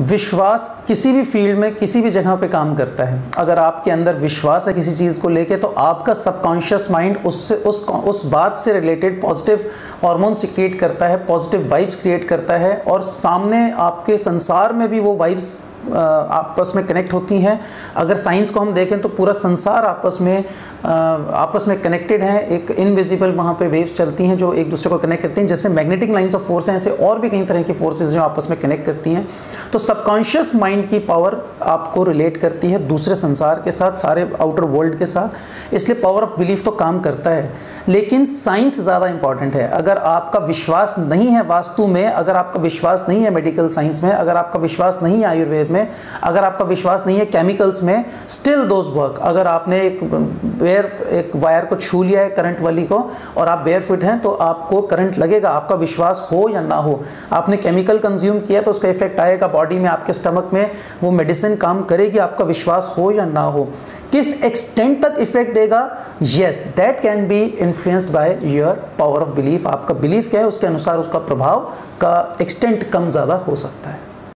विश्वास किसी भी फ़ील्ड में किसी भी जगह पे काम करता है। अगर आपके अंदर विश्वास है किसी चीज़ को लेके तो आपका सबकॉन्शियस माइंड उससे, उस उस बात से रिलेटेड पॉजिटिव हॉर्मोन्स क्रिएट करता है पॉजिटिव वाइब्स क्रिएट करता है, और सामने आपके संसार में भी वो वाइब्स आपस में कनेक्ट होती हैं। अगर साइंस को हम देखें तो पूरा संसार आपस में आपस में कनेक्टेड है। एक इनविजिबल वहाँ पे वेव्स चलती हैं जो एक दूसरे को कनेक्ट करती हैं। जैसे मैग्नेटिक लाइंस ऑफ़ फोर्स हैं, ऐसे और भी कई तरह की फोर्सेज जो आपस में कनेक्ट करती हैं। तो सबकॉन्शियस माइंड की पावर आपको रिलेट करती है दूसरे संसार के साथ, सारे आउटर वर्ल्ड के साथ। इसलिए पावर ऑफ़ बिलीफ तो काम करता है। लेकिन साइंस ज़्यादा इंपॉर्टेंट है। अगर आपका विश्वास नहीं है वास्तु में, अगर आपका विश्वास नहीं है मेडिकल साइंस में, अगर आपका विश्वास नहीं है आयुर्वेद में, अगर आपका विश्वास नहीं है केमिकल्स में स्टिल दोज वर्क अगर आपने एक बेयर एक वायर को छू लिया है करंट वाली को, और आप बेयर फिट हैं तो आपको करंट लगेगा, आपका विश्वास हो या ना हो। आपने केमिकल कंज्यूम किया तो उसका इफ़ेक्ट आएगा बॉडी में, आपके स्टमक में, वो मेडिसिन काम करेगी, आपका विश्वास हो या ना हो। किस एक्सटेंट तक इफ़ेक्ट देगा? Yes that can be influenced by your power of belief आपका बिलीफ क्या है? उसके अनुसार उसका प्रभाव का एक्सटेंट कम ज़्यादा हो सकता है।